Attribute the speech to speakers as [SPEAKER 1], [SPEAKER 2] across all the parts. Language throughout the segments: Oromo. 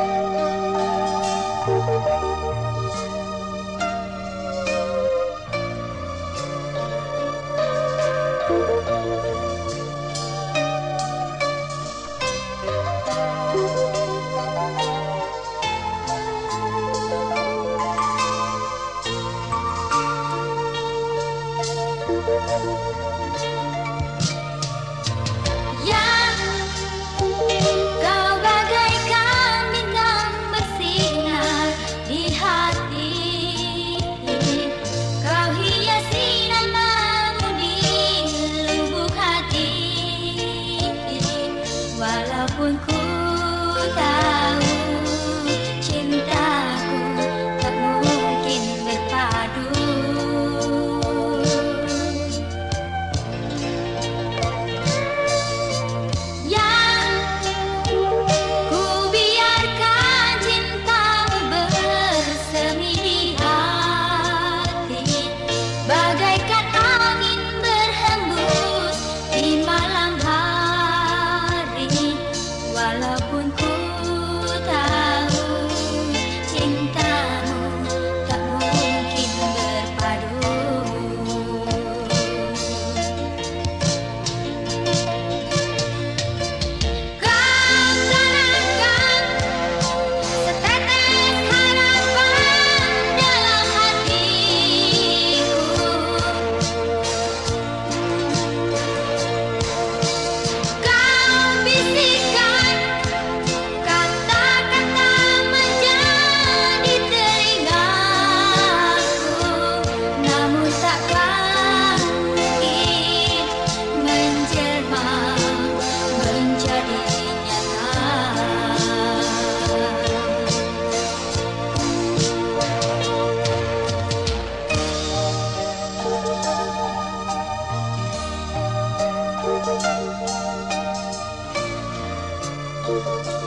[SPEAKER 1] thank you Música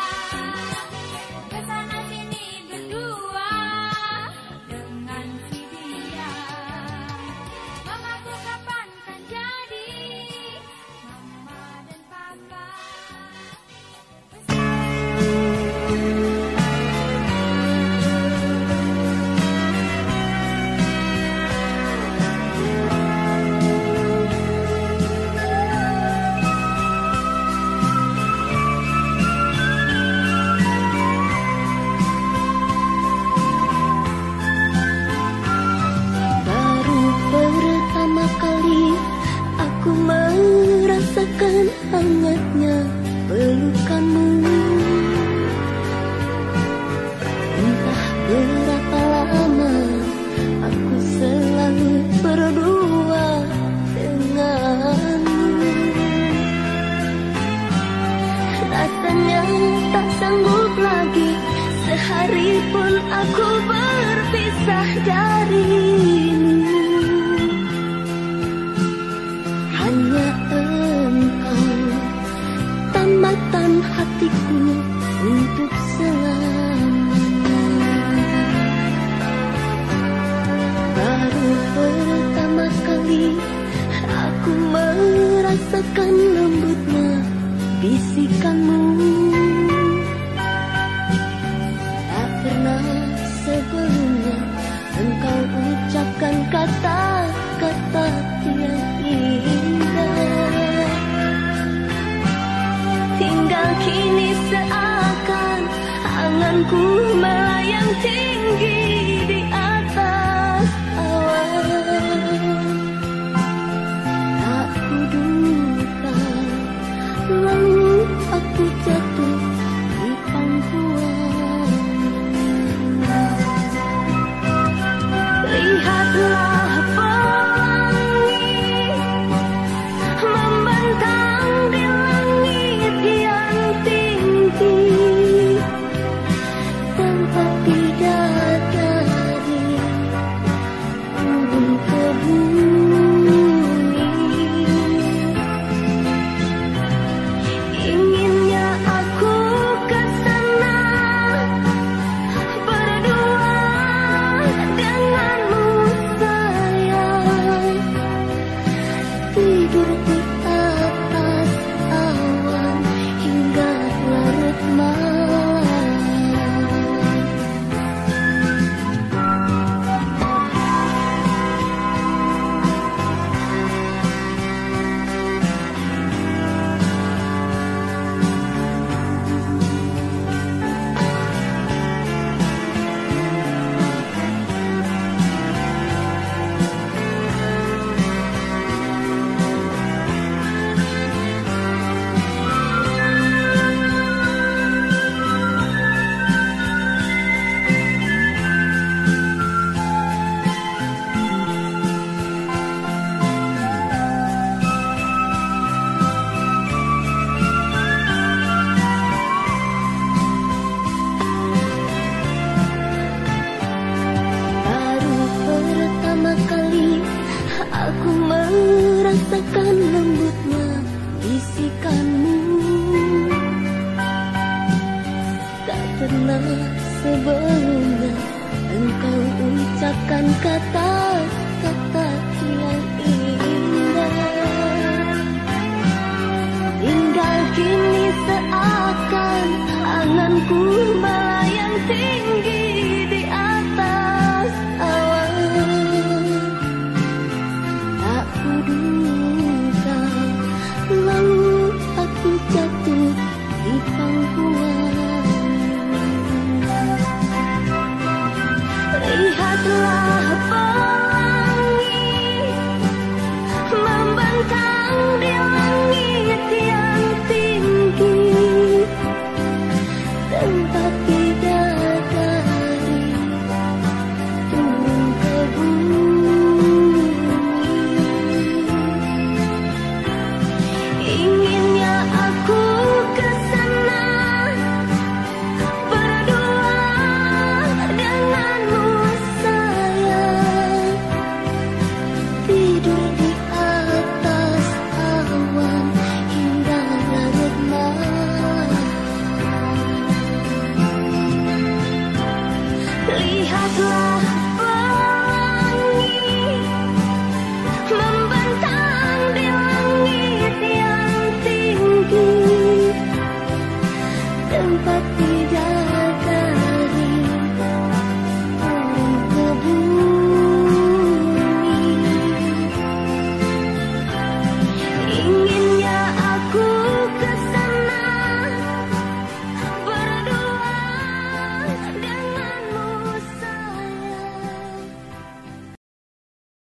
[SPEAKER 1] Bye.